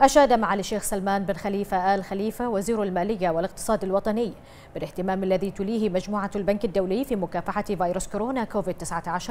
أشاد معالي الشيخ سلمان بن خليفة آل خليفة وزير المالية والاقتصاد الوطني بالاهتمام الذي تليه مجموعة البنك الدولي في مكافحة فيروس كورونا كوفيد-19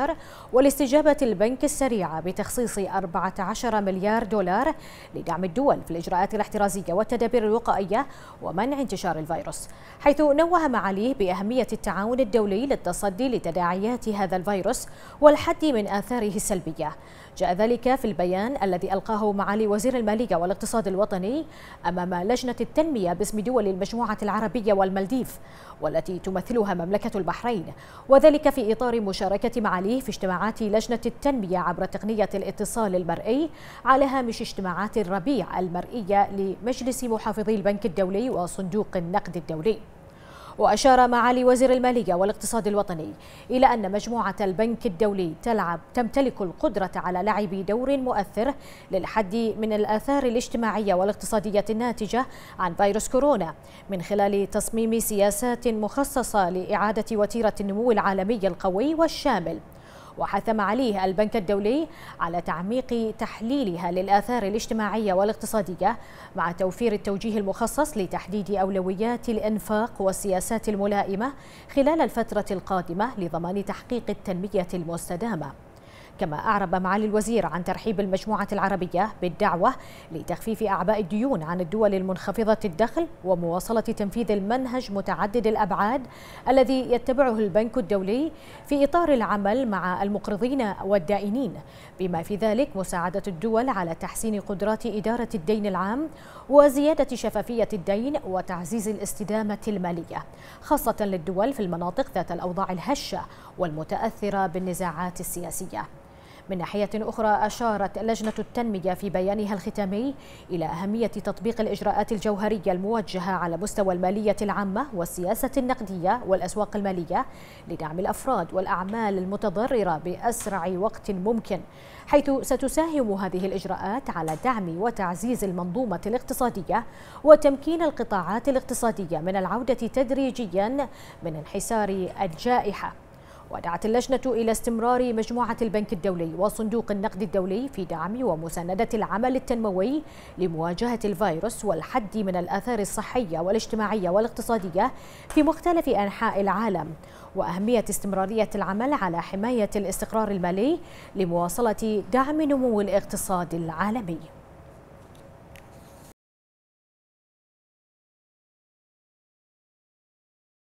والاستجابة البنك السريعة بتخصيص 14 مليار دولار لدعم الدول في الإجراءات الاحترازية والتدابير الوقائية ومنع انتشار الفيروس حيث نوه معاليه بأهمية التعاون الدولي للتصدي لتداعيات هذا الفيروس والحد من آثاره السلبية. جاء ذلك في البيان الذي ألقاه معالي وزير المالية والاقتصاد الوطني أمام لجنة التنمية باسم دول المجموعة العربية والمالديف والتي تمثلها مملكة البحرين. وذلك في إطار مشاركة معاليه في اجتماعات لجنة التنمية عبر تقنية الاتصال المرئي على هامش اجتماعات الربيع المرئية لمجلس محافظي البنك الدولي وصندوق النقد الدولي. وأشار معالي وزير المالية والاقتصاد الوطني إلى أن مجموعة البنك الدولي تلعب تمتلك القدرة على لعب دور مؤثر للحد من الآثار الاجتماعية والاقتصادية الناتجة عن فيروس كورونا من خلال تصميم سياسات مخصصة لإعادة وتيرة النمو العالمي القوي والشامل. وحثم عليه البنك الدولي على تعميق تحليلها للآثار الاجتماعية والاقتصادية مع توفير التوجيه المخصص لتحديد أولويات الإنفاق والسياسات الملائمة خلال الفترة القادمة لضمان تحقيق التنمية المستدامة. كما أعرب معالي الوزير عن ترحيب المجموعة العربية بالدعوة لتخفيف أعباء الديون عن الدول المنخفضة الدخل ومواصلة تنفيذ المنهج متعدد الأبعاد الذي يتبعه البنك الدولي في إطار العمل مع المقرضين والدائنين. بما في ذلك مساعدة الدول على تحسين قدرات إدارة الدين العام وزيادة شفافية الدين وتعزيز الاستدامة المالية خاصة للدول في المناطق ذات الأوضاع الهشة والمتأثرة بالنزاعات السياسية. من ناحية أخرى أشارت لجنة التنمية في بيانها الختامي إلى أهمية تطبيق الإجراءات الجوهرية الموجهة على مستوى المالية العامة والسياسة النقدية والأسواق المالية لدعم الأفراد والأعمال المتضررة بأسرع وقت ممكن حيث ستساهم هذه الإجراءات على دعم وتعزيز المنظومة الاقتصادية وتمكين القطاعات الاقتصادية من العودة تدريجيا من انحسار الجائحة ودعت اللجنة إلى استمرار مجموعة البنك الدولي وصندوق النقد الدولي في دعم ومساندة العمل التنموي لمواجهة الفيروس والحد من الآثار الصحية والاجتماعية والاقتصادية في مختلف أنحاء العالم. وأهمية استمرارية العمل على حماية الاستقرار المالي لمواصلة دعم نمو الاقتصاد العالمي.